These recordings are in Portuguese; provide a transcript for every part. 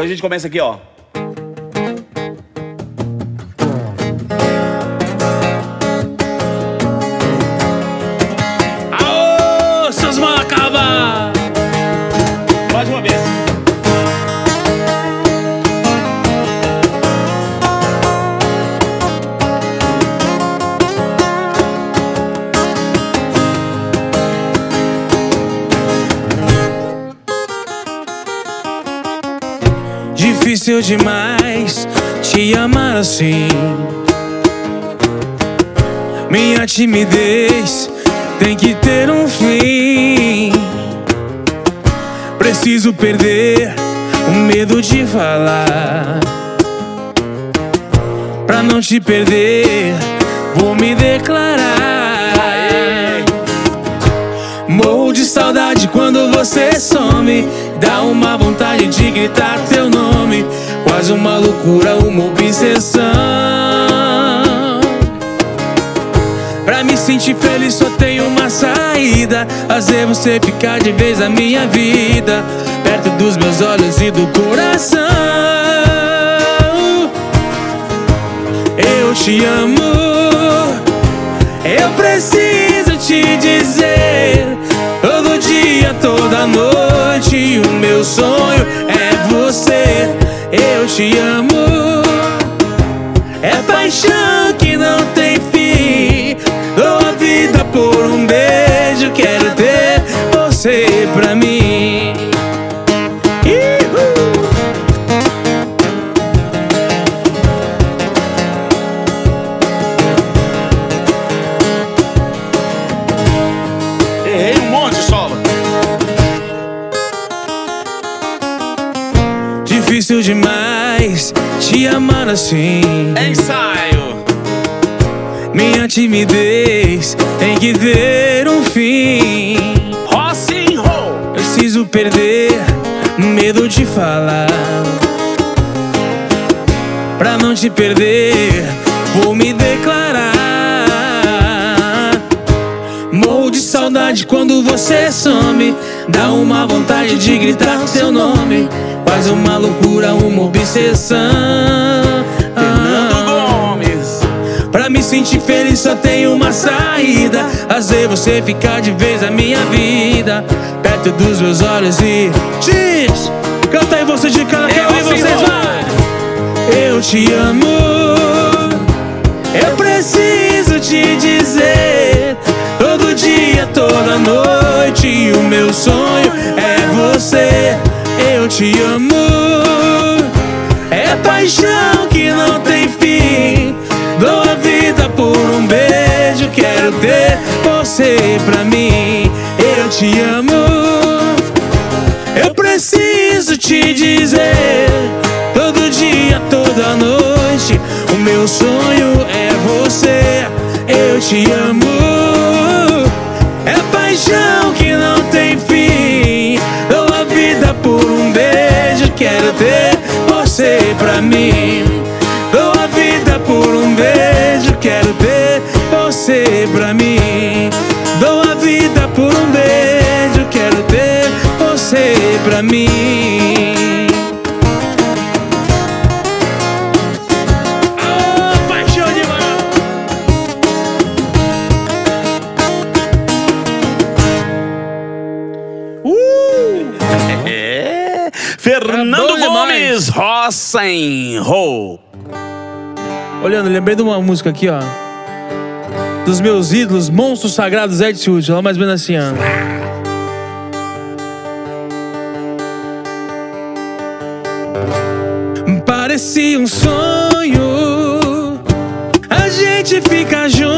Então a gente começa aqui, ó. Demais te amar assim. Minha timidez tem que ter um fim. Preciso perder o medo de falar. Pra não te perder, vou me declarar. Morro de saudade quando você some. Dá uma vontade de gritar teu nome. Quase uma loucura, uma obsessão. Pra me sentir feliz só tem uma saída. Fazer você ficar de vez na minha vida. Perto dos meus olhos e do coração. Eu te amo. Eu preciso te dizer Todo dia, toda noite O meu sonho é você Eu te amo. É paixão que não tem fim. Dou a vida por um beijo Quero ter você pra mim ter um fim. Preciso perder medo de falar. Pra não te perder, vou me declarar. Morro de saudade quando você some. Dá uma vontade de gritar teu nome. Quase uma loucura, uma obsessão. Pra me sentir feliz só tem uma saída. Fazer você ficar de vez na minha vida. Perto dos meus olhos e diz Canta aí você de cara que eu e vocês vai. Eu te amo. Eu preciso te dizer Todo dia, toda noite O meu sonho é você. Eu te amo. É paixão que não tem fim. Dou a vida por um beijo. Quero ter você pra mim. Eu te amo. Eu preciso te dizer. Todo dia, toda noite. O meu sonho é você. Eu te amo. É paixão que não tem fim. Dou a vida por um beijo. Quero ter você pra mim. Vida por um beijo. Quero ter você pra mim. Dou a vida por um beijo. Quero ter você pra mim. Ah. Uh! É. Fernando Gomes, Roça em Roll. Olhando, lembrei de uma música aqui, ó. Dos meus ídolos, monstros sagrados Ed Suit. Lá mais ou menos assim, ó. Parecia um sonho. A gente fica junto.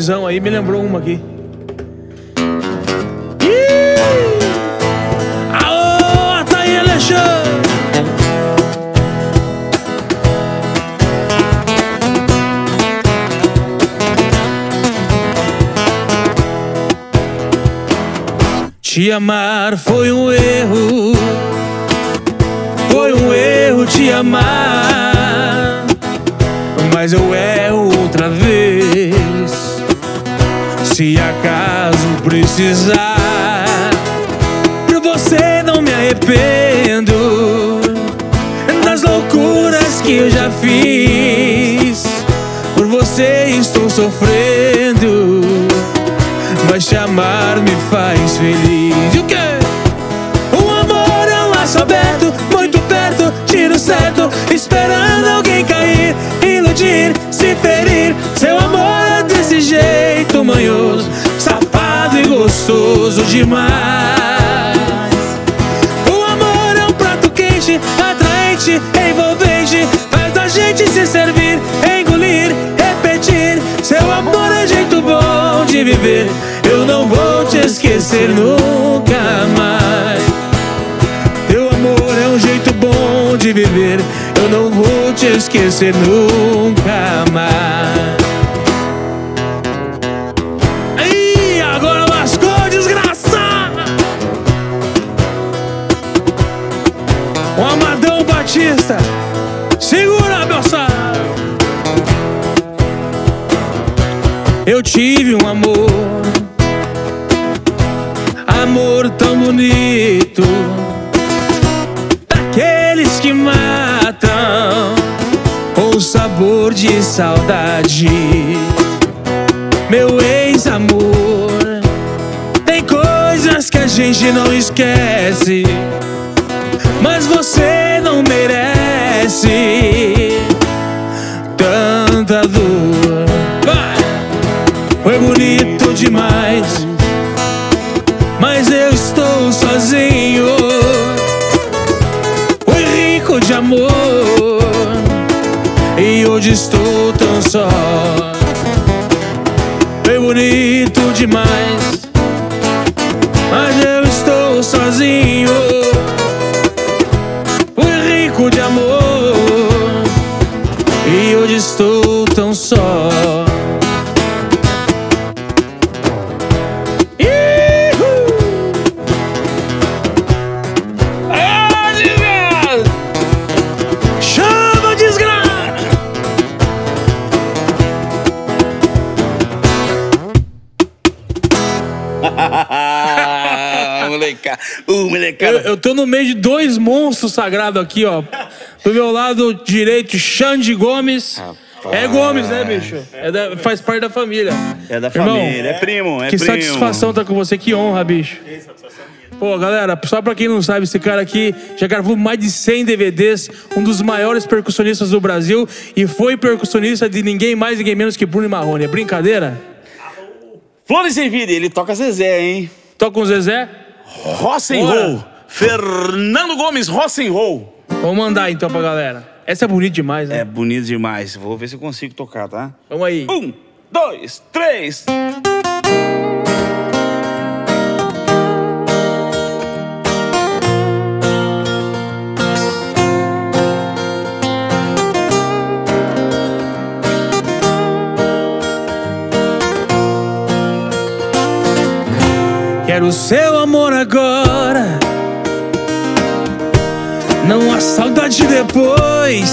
Misão aí, me lembrou uma aqui. Ih! Alexandre! Te amar foi um erro, foi um erro te amar, mas eu erro outra vez. Se acaso precisar, por você não me arrependo das loucuras que eu já fiz. Por você estou sofrendo, mas te amar me faz feliz. E o quê? O amor é um laço aberto, muito perto, tiro certo, esperando alguém cair, iludir, se ferir. Demais. O amor é um prato quente, atraente, envolvente, faz a gente se servir, engolir, repetir. Seu amor é jeito bom de viver, eu não vou te esquecer nunca mais. Teu amor é um jeito bom de viver, eu não vou te esquecer nunca mais. Segura meu sal. Eu tive um amor, amor tão bonito, daqueles que matam com sabor de saudade. Meu ex-amor, tem coisas que a gente não esquece estou tão só. Foi bonito demais, sagrados aqui, ó. Do meu lado direito, Xande Gomes. É Gomes, né, bicho? É da- faz parte da família. É da Irmão, família, é primo, é que primo. satisfação tá com você, que honra, bicho. Pô, galera, só pra quem não sabe, esse cara aqui já gravou mais de 100 DVDs, um dos maiores percussionistas do Brasil e foi percussionista de ninguém mais, ninguém menos que Bruno Marrone. É brincadeira? Flores sem vida, ele toca Zezé, hein? Toca com o Zezé? Rock'n'Roll. Fernando Gomes, Rock'n'Roll. Vamos mandar então pra galera. Essa é bonita demais, né? É bonito demais. Vou ver se eu consigo tocar, tá? Vamos aí. Um, dois, três. Quero o seu amor agora. Não há saudade depois.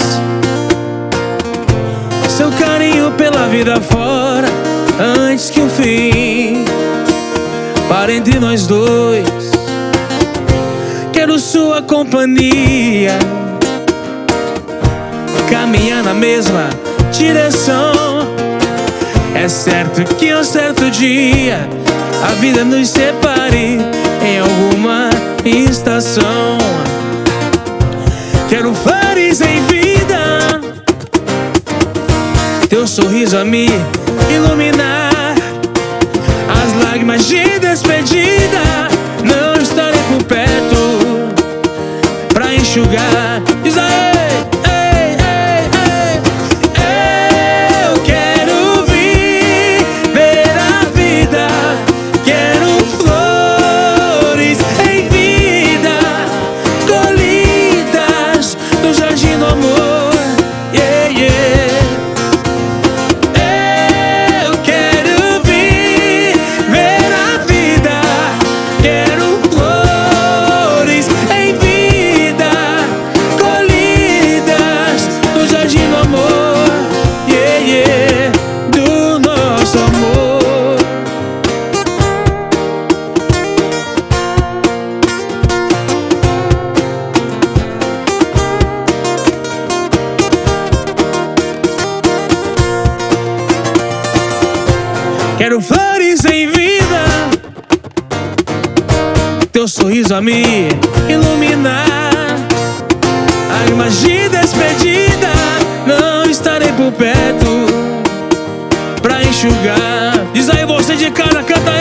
Seu carinho pela vida fora. Antes que o fim para entre nós dois. Quero sua companhia. Caminhar na mesma direção. É certo que um certo dia a vida nos separe em alguma estação. Quero flores em vida, teu sorriso a me iluminar. As lágrimas de despedida, sorriso a me iluminar. Lágrimas de despedida, não estarei por perto pra enxugar. Diz aí você de cara, canta aí.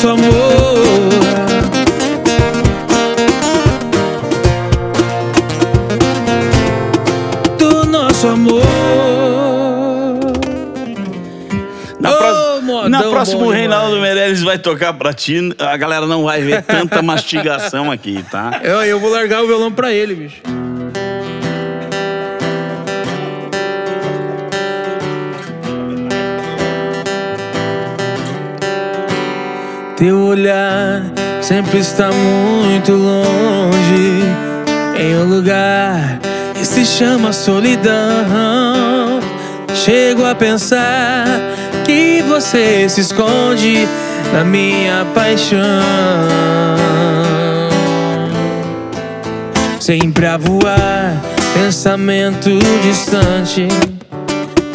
Nosso amor. do nosso amor. Na, modão na próxima o demais. Reinaldo Meirelles vai tocar pra ti. A galera não vai ver tanta mastigação aqui, tá? Eu, eu vou largar o violão pra ele, bicho. Teu olhar sempre está muito longe em um lugar que se chama solidão. Chego a pensar que você se esconde na minha paixão. Sempre a voar, pensamento distante.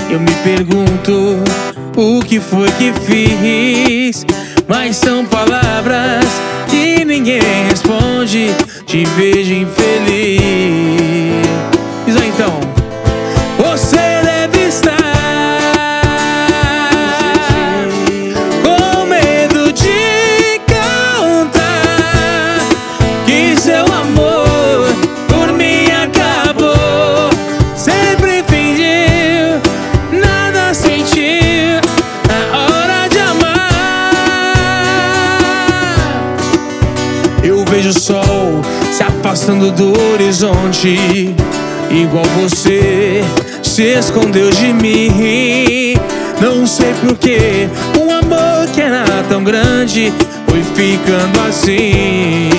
Eu me pergunto o que foi que fiz. Mas são palavras que ninguém responde. Te vejo infeliz. Diz aí então. Afastando do horizonte. Igual você se escondeu de mim. Não sei porquê, um amor que era tão grande foi ficando assim.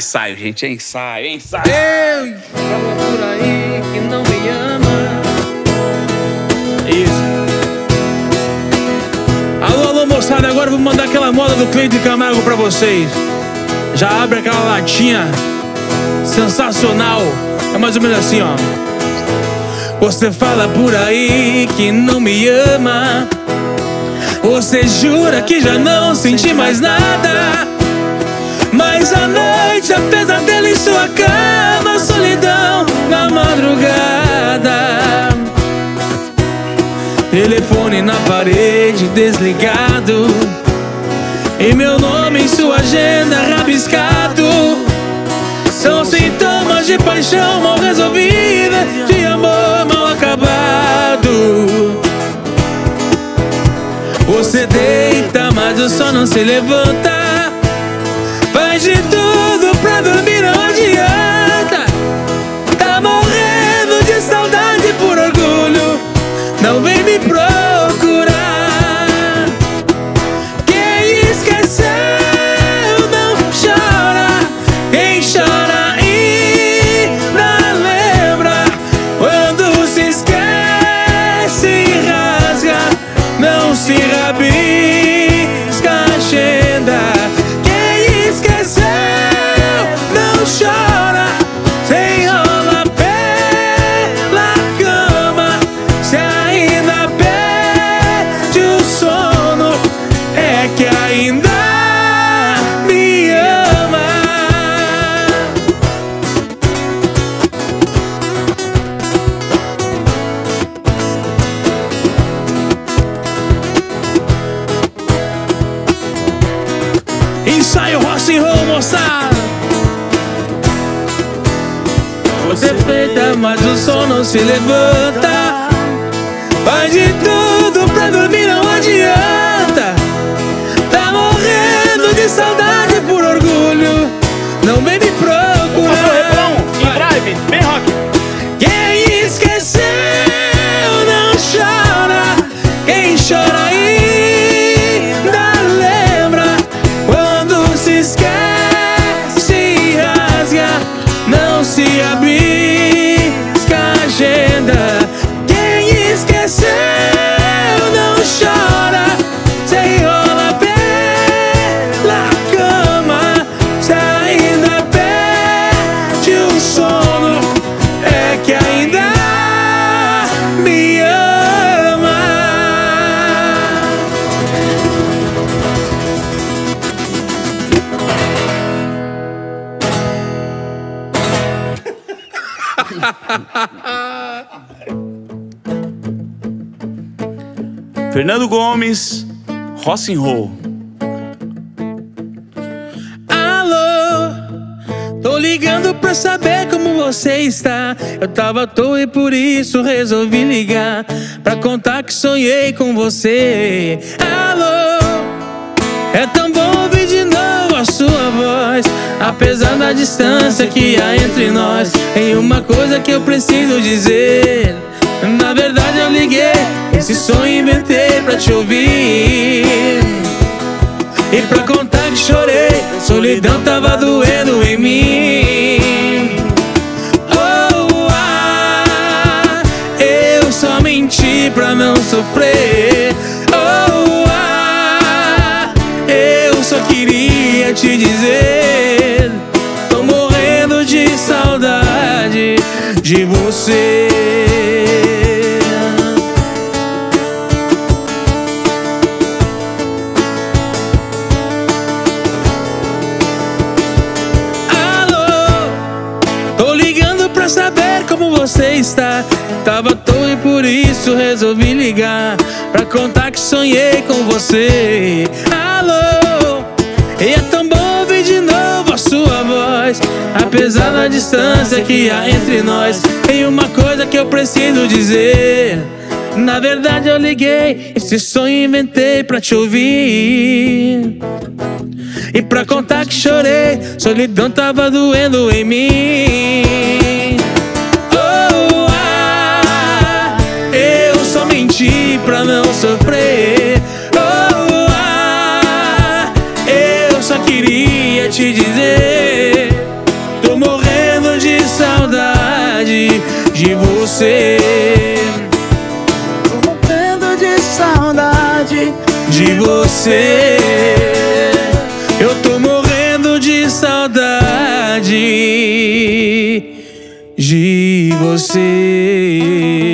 Ensaio, gente, é ensaio, é ensaio. Eu por aí que não me ama. Isso. Alô, alô, moçada, agora vou mandar aquela moda do Cleide Camargo pra vocês. Já abre aquela latinha sensacional. É mais ou menos assim, ó. Você fala por aí que não me ama. Você jura que já não sente mais nada. Mas à noite, a pesadelo em sua cama, solidão na madrugada. Telefone na parede desligado. E meu nome em sua agenda rabiscado. São sintomas de paixão mal resolvida, de amor mal acabado. Você deita, mas o não se levanta. Faz de tudo Você é feita, mas o sol não se levanta. Faz de tudo pra dormir, não adianta. Tá morrendo de saudade por orgulho. Não vem me procurar. drive, bem rock. Quem esqueceu não chora. Quem chora Fernando Gomes, Rock and Roll. Alô, tô ligando pra saber como você está. Eu tava à toa e por isso resolvi ligar. Pra contar que sonhei com você. Alô, é tão bom ouvir de novo a sua voz. Apesar da distância que há entre nós, tem uma coisa que eu preciso dizer. Esse sonho inventei pra te ouvir. E pra contar que chorei, solidão tava doendo em mim. Oh, ah, eu só menti pra não sofrer. Oh, ah, eu só queria te dizer. Tô morrendo de saudade de você. Tava à toa e por isso resolvi ligar. Pra contar que sonhei com você. Alô, e é tão bom ouvir de novo a sua voz. Apesar da distância que há entre nós, tem uma coisa que eu preciso dizer. Na verdade, eu liguei, esse sonho inventei pra te ouvir. E pra contar que chorei, solidão tava doendo em mim. ti pra não sofrer. Oh, ah, eu só queria te dizer: Tô morrendo de saudade de você. Tô morrendo de saudade de você. Eu tô morrendo de saudade de você.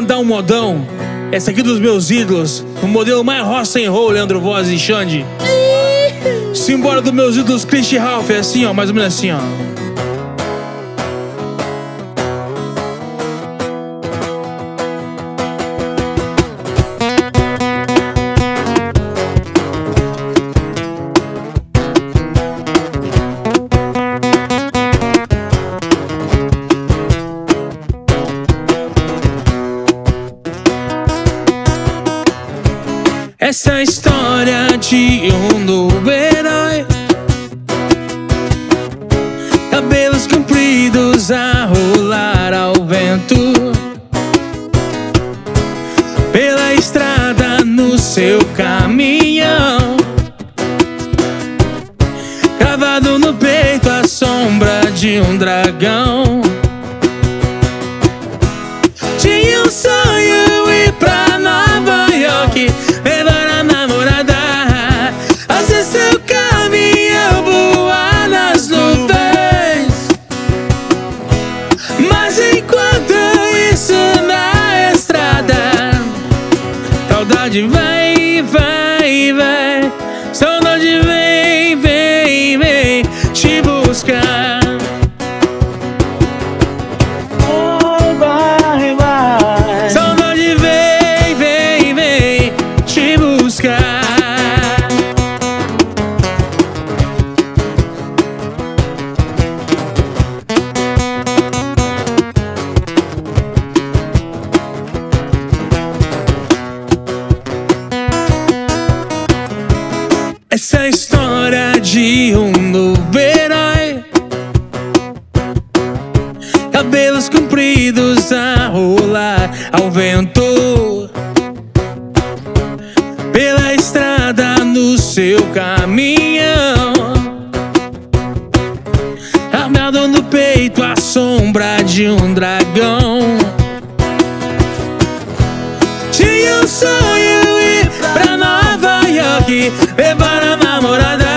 Mandar um modão. Essa aqui dos meus ídolos. O modelo mais rock and roll, Leandro Voz e Xande. Simbora dos meus ídolos, Christian Ralph. É assim, ó, mais ou menos assim, ó. Essa história de um novo herói. Cabelos compridos a rolar ao vento. Pela estrada no seu caminhão. Cravado no peito a sombra de um dragão. Dragão Tinha um sonho ir pra Nova York Levar a namorada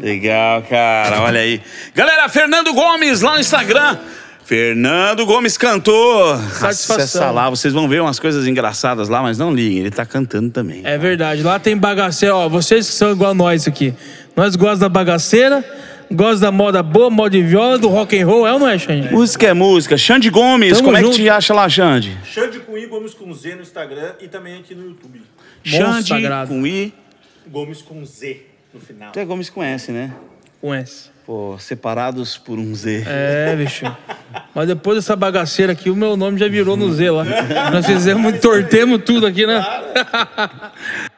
Legal, cara, olha aí. Galera, Fernando Gomes lá no Instagram. Fernando Gomes cantor. Satisfação. Acessa lá, vocês vão ver umas coisas engraçadas lá, mas não liguem, ele tá cantando também. É verdade, lá tem bagaceira, ó, vocês que são igual nós aqui. Nós gostamos da bagaceira, gostamos da moda boa, moda de viola, do rock and roll, é ou não é, Xande? Música é música. Xande Gomes, Tamo como é que junto. te acha lá, Xande? Xande com I, Gomes com Z no Instagram e também aqui no YouTube. Xande sagrado. com I. Gomes com Z no final. Tu é Gomes com S, né? Com S. Pô, separados por um Z. É, bicho. Mas depois dessa bagaceira aqui, o meu nome já virou no Z lá. Nós fizemos, tortemos tudo aqui, né?